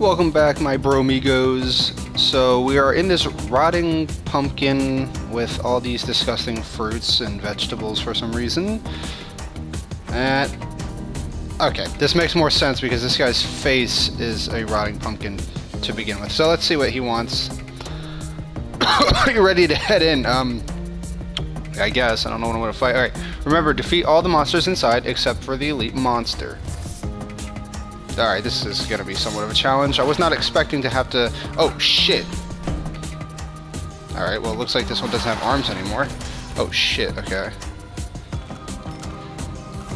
Welcome back, my bromigos. So we are in this rotting pumpkin with all these disgusting fruits and vegetables for some reason. And okay, this makes more sense because this guy's face is a rotting pumpkin to begin with. So let's see what he wants. Are you ready to head in? Um, I guess I don't know what gonna fight. All right, remember defeat all the monsters inside except for the elite monster. Alright, this is gonna be somewhat of a challenge. I was not expecting to have to... Oh, shit! Alright, well, it looks like this one doesn't have arms anymore. Oh, shit, okay.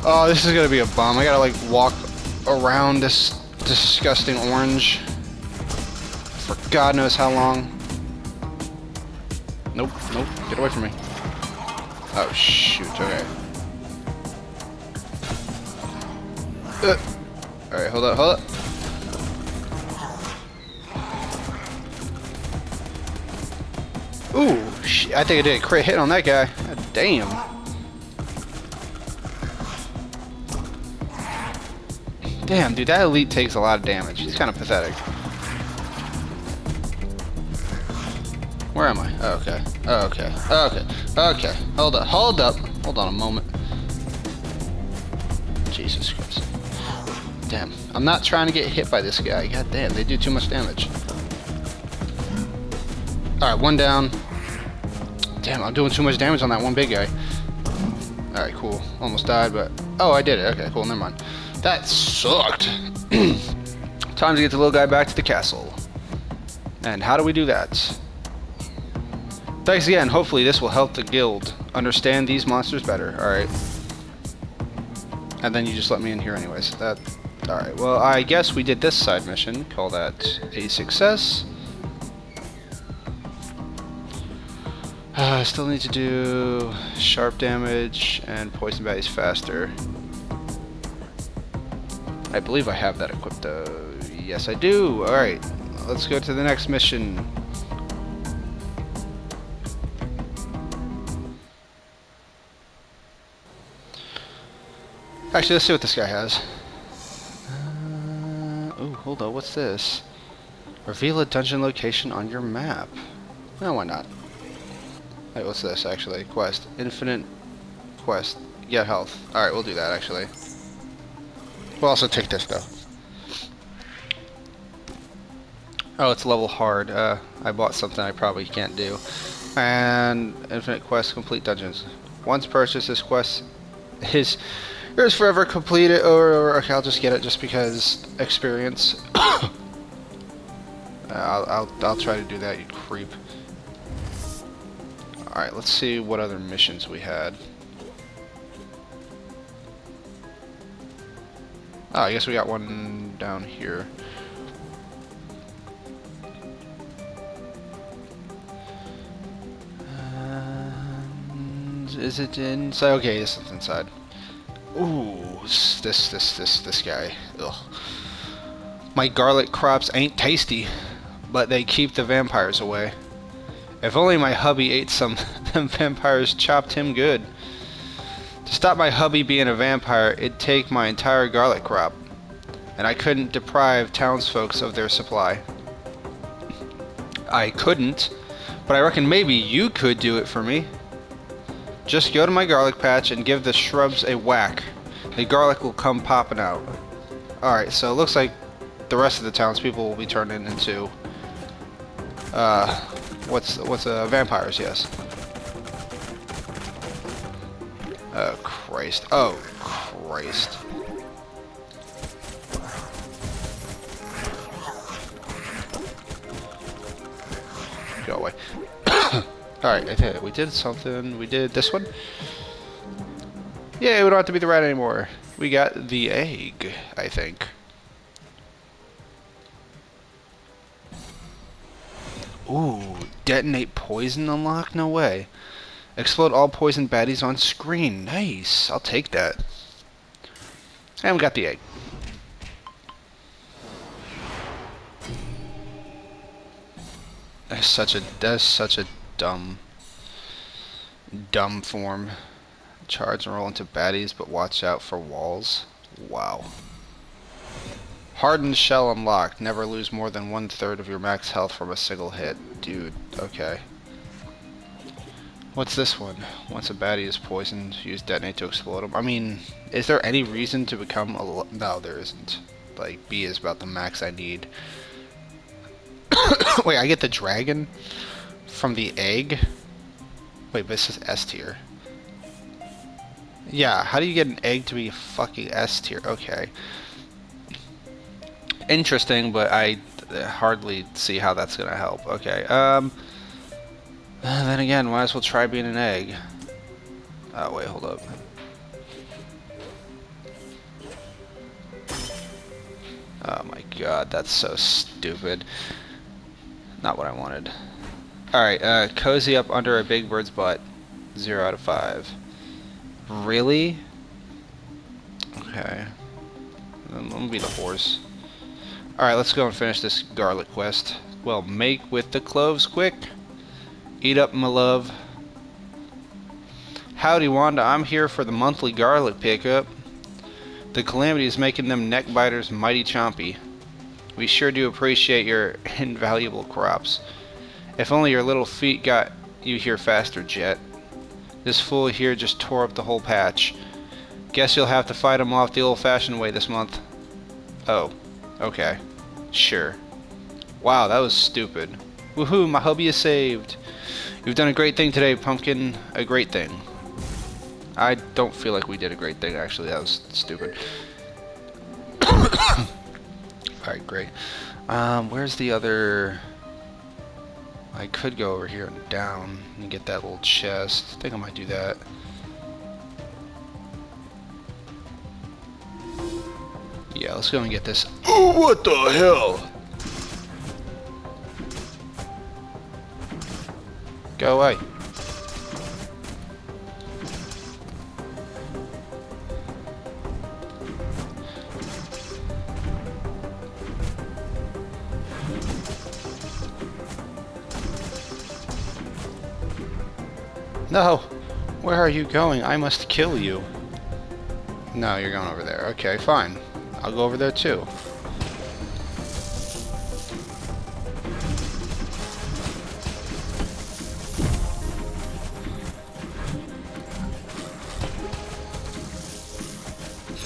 Oh, this is gonna be a bum. I gotta, like, walk around this disgusting orange for God knows how long. Nope, nope, get away from me. Oh, shoot, okay. Uh. Alright, hold up, hold up. Ooh, I think I did a crit hit on that guy. God damn. Damn, dude, that elite takes a lot of damage. He's kind of pathetic. Where am I? Oh, okay. Oh, okay. Oh, okay. Okay. Hold up. Hold up. Hold on a moment. Jesus Christ. Damn. I'm not trying to get hit by this guy. God damn, they do too much damage. Alright, one down. Damn, I'm doing too much damage on that one big guy. Alright, cool. Almost died, but... Oh, I did it. Okay, cool. Never mind. That sucked. Time to get the little guy back to the castle. And how do we do that? Thanks again. Hopefully this will help the guild understand these monsters better. Alright. And then you just let me in here anyways. That Alright, well, I guess we did this side mission. Call that a success. Uh, still need to do sharp damage and poison baddies faster. I believe I have that equipped though. Yes, I do. Alright, let's go to the next mission. Actually, let's see what this guy has. Hold what's this? Reveal a dungeon location on your map. No, why not? Wait, what's this, actually? Quest. Infinite quest. Get health. Alright, we'll do that, actually. We'll also take this, though. Oh, it's level hard. Uh, I bought something I probably can't do. And infinite quest, complete dungeons. Once purchased, this quest is Yours forever complete it, or, okay, I'll just get it just because experience. uh, I'll, I'll, I'll try to do that, you creep. Alright, let's see what other missions we had. Oh, I guess we got one down here. is it inside? Okay, this is inside. Ooh, this, this, this, this guy. Ugh. My garlic crops ain't tasty, but they keep the vampires away. If only my hubby ate some, them vampires chopped him good. To stop my hubby being a vampire, it'd take my entire garlic crop, and I couldn't deprive townsfolk of their supply. I couldn't, but I reckon maybe you could do it for me. Just go to my garlic patch and give the shrubs a whack. The garlic will come popping out. Alright, so it looks like the rest of the townspeople will be turning into uh what's what's uh vampires, yes. Oh Christ. Oh Christ. Alright, we did something. We did this one. Yeah, we don't have to be the rat anymore. We got the egg, I think. Ooh, detonate poison unlock? No way. Explode all poison baddies on screen. Nice. I'll take that. And we got the egg. That's such a that's such a dumb, dumb form. Charge and roll into baddies, but watch out for walls. Wow. Hardened shell unlocked. Never lose more than one third of your max health from a single hit. Dude, okay. What's this one? Once a baddie is poisoned, use detonate to explode them. I mean, is there any reason to become a... No, there isn't. Like, B is about the max I need. Wait, I get the dragon from the egg? Wait, this is S tier. Yeah, how do you get an egg to be fucking S tier? Okay. Interesting, but I hardly see how that's gonna help. Okay, um... then again, might as well try being an egg. Oh, wait, hold up. Oh my god, that's so stupid. Not what I wanted. Alright, uh, cozy up under a big bird's butt. Zero out of five. Really? Okay. Let me be the horse. Alright, let's go and finish this garlic quest. Well, make with the cloves quick. Eat up, my love. Howdy, Wanda. I'm here for the monthly garlic pickup. The calamity is making them neck biters mighty chompy. We sure do appreciate your invaluable crops. If only your little feet got you here faster, Jet. This fool here just tore up the whole patch. Guess you'll have to fight him off the old-fashioned way this month. Oh. Okay. Sure. Wow, that was stupid. Woohoo, my hubby is saved. You've done a great thing today, Pumpkin. A great thing. I don't feel like we did a great thing, actually. That was stupid. Alright, great. Um, where's the other... I could go over here and down and get that little chest. I think I might do that. Yeah, let's go and get this. Oh, what the hell? Go away. No! Where are you going? I must kill you. No, you're going over there. Okay, fine. I'll go over there too.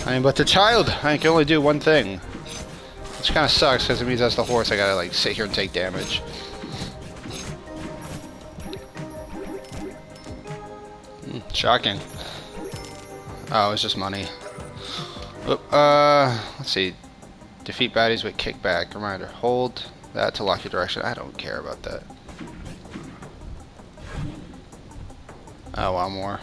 I mean, but the child, I can only do one thing. Which kind of sucks, because it means as the horse, I gotta, like, sit here and take damage. Shocking. Oh, it's just money. Uh, let's see. Defeat baddies with kickback. Reminder, hold that to lock your direction. I don't care about that. Oh, one more.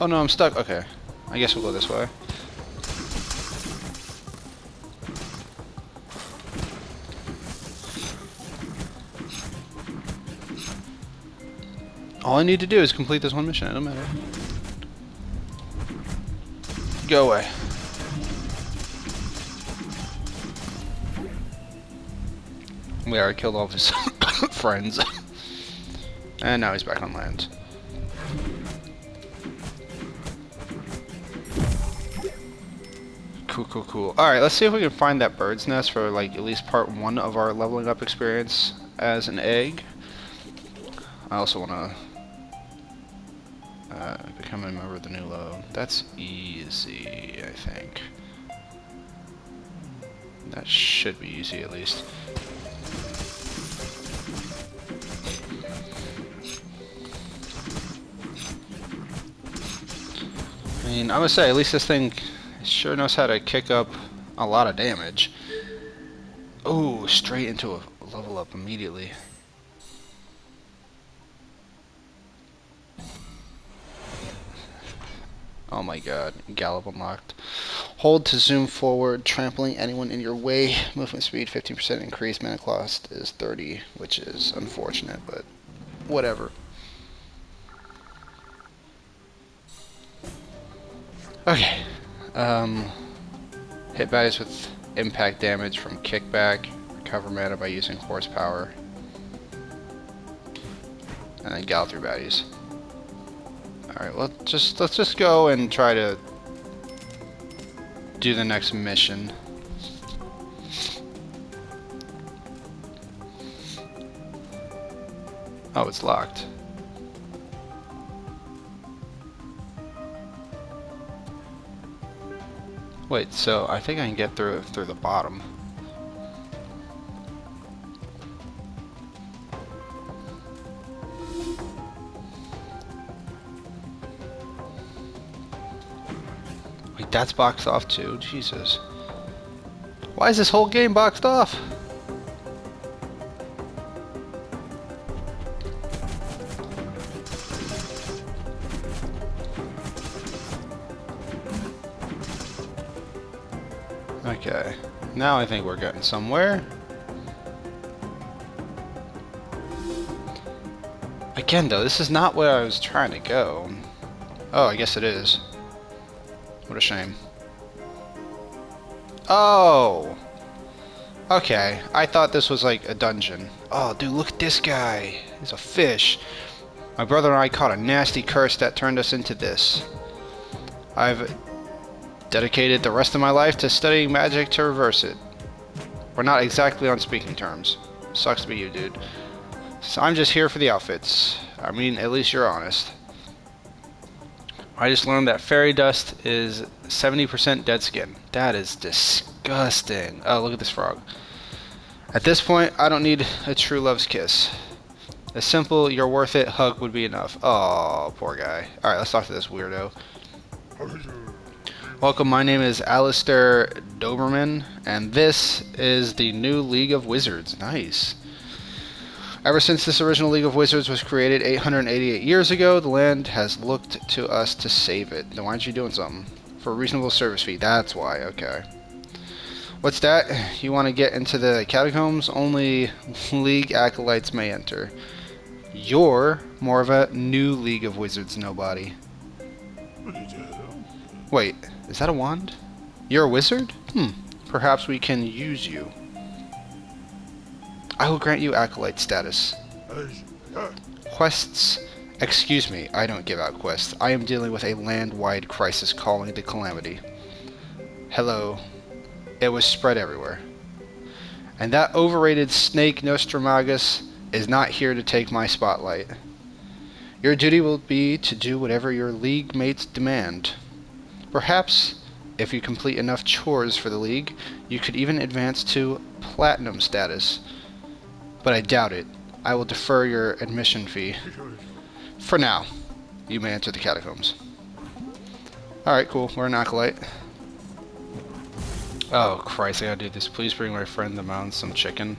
Oh no, I'm stuck. Okay. I guess we'll go this way. All I need to do is complete this one mission, it don't matter. Go away. We already killed all of his friends. and now he's back on land. Cool, cool, cool. Alright, let's see if we can find that bird's nest for like at least part one of our leveling up experience as an egg. I also want to uh, become a member of the new low. That's easy, I think. That should be easy at least. I mean, I would say at least this thing sure knows how to kick up a lot of damage. Oh, straight into a level up immediately. Oh my god, gallop unlocked. Hold to zoom forward, trampling anyone in your way. Movement speed 15% increase, mana cost is 30, which is unfortunate, but whatever. Okay. Um, hit baddies with impact damage from kickback. Recover mana by using horsepower. And then gallop through baddies. Alright, let's just let's just go and try to do the next mission. Oh, it's locked. Wait, so I think I can get through through the bottom. Wait, that's boxed off too? Jesus. Why is this whole game boxed off? Okay, now I think we're getting somewhere. Again though, this is not where I was trying to go. Oh, I guess it is. What a shame. Oh! Okay, I thought this was like a dungeon. Oh, dude, look at this guy. He's a fish. My brother and I caught a nasty curse that turned us into this. I've dedicated the rest of my life to studying magic to reverse it. We're not exactly on speaking terms. Sucks to be you, dude. So I'm just here for the outfits. I mean, at least you're honest. I just learned that fairy dust is 70% dead skin. That is disgusting. Oh, look at this frog. At this point, I don't need a true love's kiss. A simple, you're worth it hug would be enough. Oh, poor guy. Alright, let's talk to this weirdo. Welcome, my name is Alistair Doberman, and this is the new League of Wizards. Nice. Ever since this original League of Wizards was created 888 years ago, the land has looked to us to save it. Then why aren't you doing something? For a reasonable service fee. That's why. Okay. What's that? You want to get into the catacombs? Only League acolytes may enter. You're more of a new League of Wizards nobody. Wait, is that a wand? You're a wizard? Hmm. Perhaps we can use you. I will grant you acolyte status. Quests. Excuse me, I don't give out quests. I am dealing with a land-wide crisis calling the calamity. Hello. It was spread everywhere. And that overrated snake Nostramagus is not here to take my spotlight. Your duty will be to do whatever your league mates demand. Perhaps, if you complete enough chores for the league, you could even advance to platinum status but I doubt it. I will defer your admission fee. For now, you may enter the catacombs. Alright, cool. We're an acolyte. Oh, Christ, I gotta do this. Please bring my friend the mound some chicken.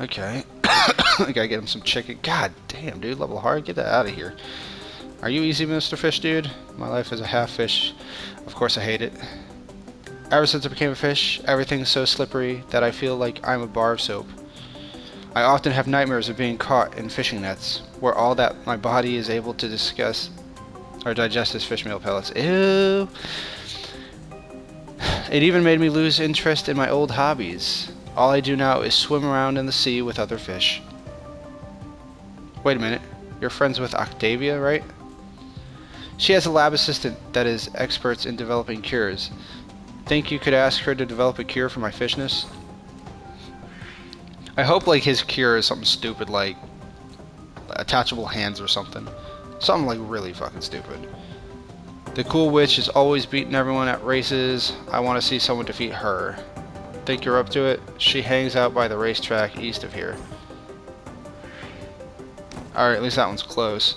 Okay. I gotta get him some chicken. God damn, dude. Level hard. Get that out of here. Are you easy, Mr. Fish, dude? My life is a half fish. Of course I hate it. Ever since I became a fish, everything's so slippery that I feel like I'm a bar of soap. I often have nightmares of being caught in fishing nets, where all that my body is able to discuss or digest is fish meal pellets. Ew. It even made me lose interest in my old hobbies. All I do now is swim around in the sea with other fish. Wait a minute. You're friends with Octavia, right? She has a lab assistant that is experts in developing cures. Think you could ask her to develop a cure for my fishness? I hope like his cure is something stupid like attachable hands or something. Something like really fucking stupid. The cool witch is always beating everyone at races. I want to see someone defeat her. Think you're up to it? She hangs out by the racetrack east of here. Alright, at least that one's close.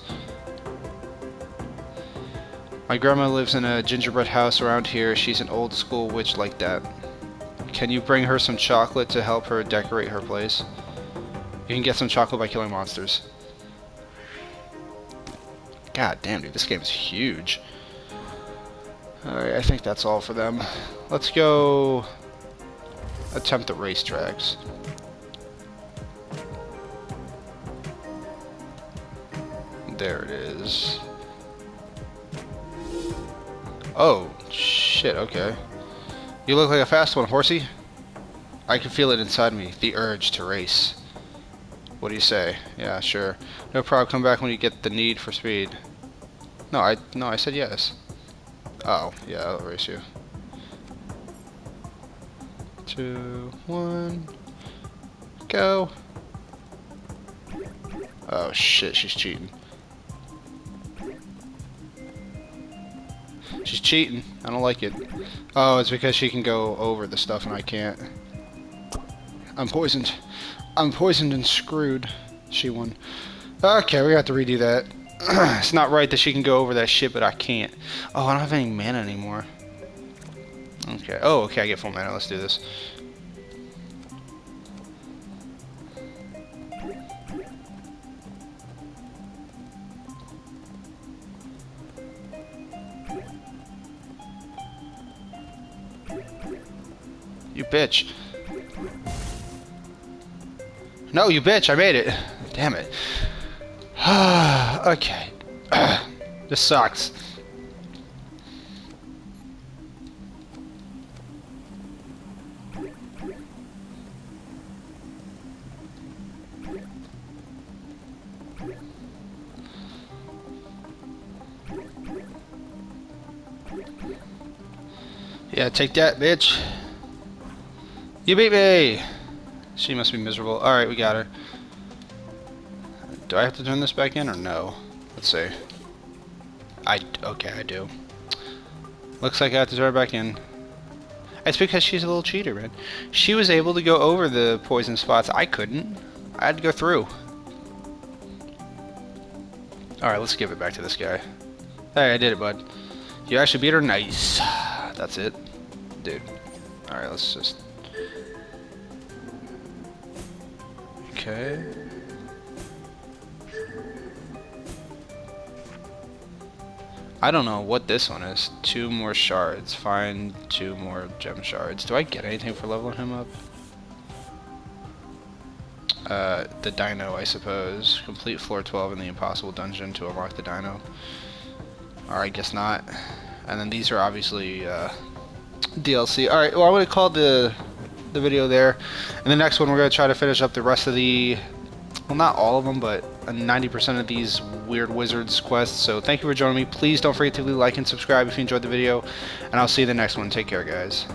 My grandma lives in a gingerbread house around here. She's an old school witch like that. Can you bring her some chocolate to help her decorate her place? You can get some chocolate by killing monsters. God damn, dude, this game is huge. Alright, I think that's all for them. Let's go attempt the racetracks. There it is. Oh, shit, okay. You look like a fast one, horsey. I can feel it inside me, the urge to race. What do you say? Yeah, sure. No problem, come back when you get the need for speed. No, I no, I said yes. Oh, yeah, I'll race you. two, one, go. Oh shit, she's cheating. Cheating. I don't like it. Oh, it's because she can go over the stuff and I can't. I'm poisoned. I'm poisoned and screwed. She won. Okay, we have to redo that. it's not right that she can go over that shit, but I can't. Oh, I don't have any mana anymore. Okay. Oh, okay, I get full mana. Let's do this. You bitch. No, you bitch, I made it. Damn it. okay. this sucks. Yeah, take that, bitch. You beat me! She must be miserable. Alright, we got her. Do I have to turn this back in or no? Let's see. I, okay, I do. Looks like I have to turn it back in. It's because she's a little cheater, man. She was able to go over the poison spots. I couldn't. I had to go through. Alright, let's give it back to this guy. Hey, I did it, bud. You actually beat her? Nice. That's it. Dude. Alright, let's just... Okay. I don't know what this one is. Two more shards. Find two more gem shards. Do I get anything for leveling him up? Uh, the dino, I suppose. Complete floor 12 in the impossible dungeon to unlock the dino. Or I guess not. And then these are obviously uh, DLC. Alright, well I'm going to call the, the video there. And the next one we're going to try to finish up the rest of the well not all of them but 90% of these weird wizards quests. So thank you for joining me. Please don't forget to like and subscribe if you enjoyed the video. And I'll see you in the next one. Take care guys